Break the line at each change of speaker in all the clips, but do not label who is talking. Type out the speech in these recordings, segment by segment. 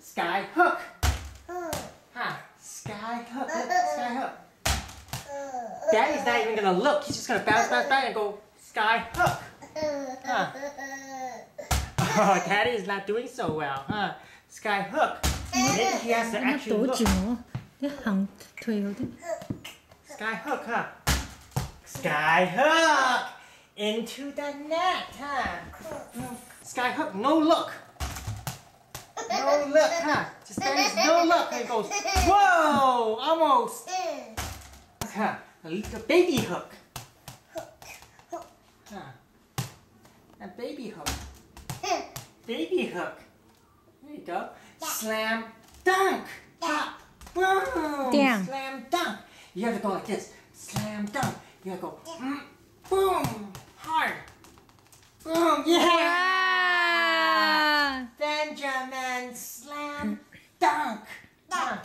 Sky hook. Ah, sky hook. Uh, uh, sky hook. Uh, Daddy's not even gonna look. He's just gonna bounce, bounce, bounce, and go sky hook. Huh. Oh, Daddy is not doing so well, huh? Sky hook. Maybe he has to actually look. Sky hook, huh? Sky hook into the net, huh? Sky hook, no look. No look, huh? Just Daddy's no look. And it goes, whoa, almost. Huh? A little baby hook. Hook. Huh? A baby hook. Baby hook. There you go. Slam dunk. Pop. Boom.
Damn.
Slam dunk. You have to go like this. Slam dunk. You have to go. Mm, boom. Hard. Boom. Yeah. Slam dunk. Dunk.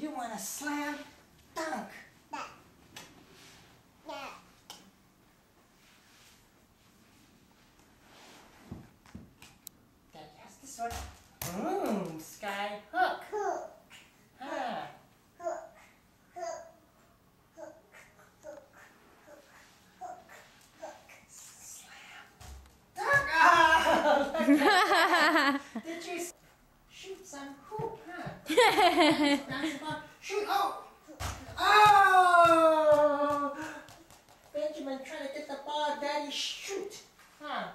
You want to slam dunk. Daddy has this one. Boom. Sky hook. Huh. Dunk. Oh, look at Did you s- shoot some hoop, huh? Bounce the ball. Shoot. Oh. Oh. Benjamin trying to get the ball. Daddy shoot. Huh.